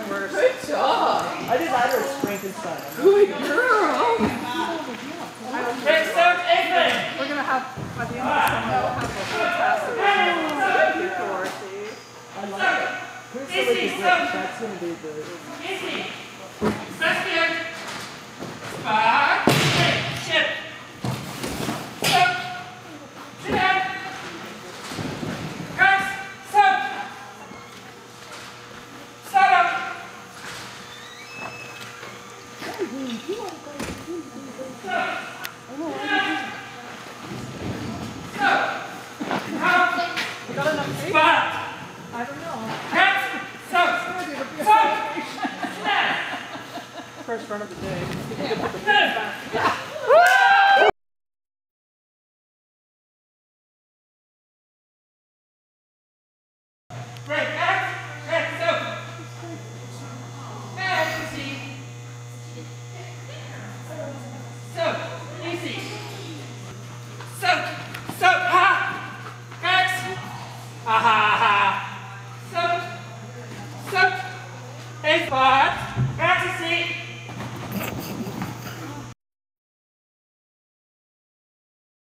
one worse. Good job. I did either as Frankenstein. Good girl. Break step, England. We're gonna have by the end of the summer we'll have a fantastic performance for see. I like it. Who's the Easy, wicked witch? stop. That's gonna be the First run of the. Break. Stop. Stop. Ha. X. Ah ha ha. Stop. Stop. Eight spot.